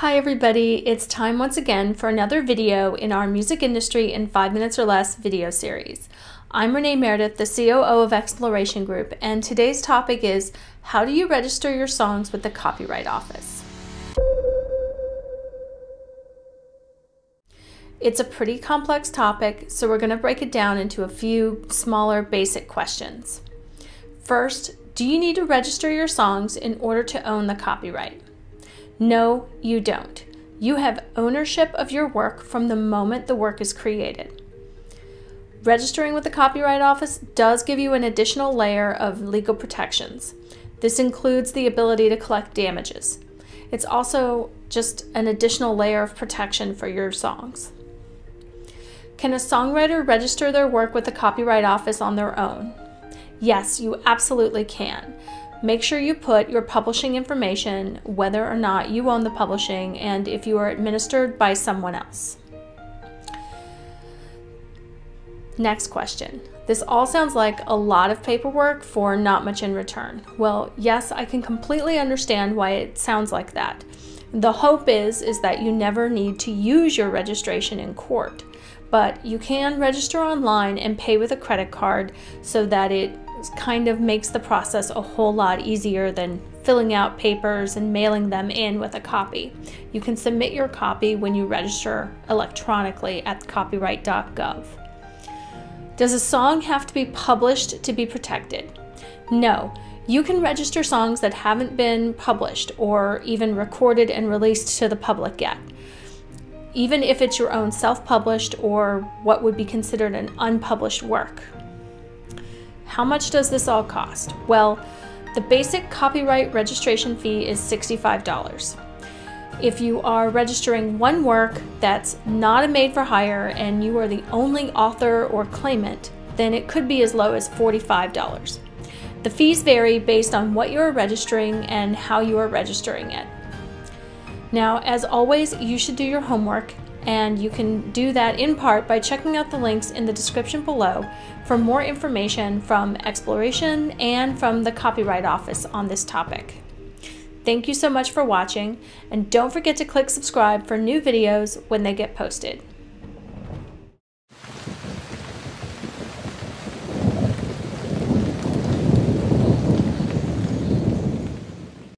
Hi everybody, it's time once again for another video in our Music Industry in 5 Minutes or Less video series. I'm Renee Meredith, the COO of Exploration Group, and today's topic is How do you register your songs with the Copyright Office? It's a pretty complex topic, so we're going to break it down into a few smaller basic questions. First, do you need to register your songs in order to own the copyright? No, you don't. You have ownership of your work from the moment the work is created. Registering with the Copyright Office does give you an additional layer of legal protections. This includes the ability to collect damages. It's also just an additional layer of protection for your songs. Can a songwriter register their work with the Copyright Office on their own? Yes, you absolutely can. Make sure you put your publishing information, whether or not you own the publishing, and if you are administered by someone else. Next question. This all sounds like a lot of paperwork for not much in return. Well, yes, I can completely understand why it sounds like that. The hope is is that you never need to use your registration in court, but you can register online and pay with a credit card so that it kind of makes the process a whole lot easier than filling out papers and mailing them in with a copy. You can submit your copy when you register electronically at copyright.gov. Does a song have to be published to be protected? No. You can register songs that haven't been published or even recorded and released to the public yet. Even if it's your own self published or what would be considered an unpublished work. How much does this all cost? Well, the basic copyright registration fee is $65. If you are registering one work that's not a made for hire and you are the only author or claimant, then it could be as low as $45. The fees vary based on what you are registering and how you are registering it. Now, as always, you should do your homework and you can do that in part by checking out the links in the description below for more information from Exploration and from the Copyright Office on this topic. Thank you so much for watching, and don't forget to click subscribe for new videos when they get posted.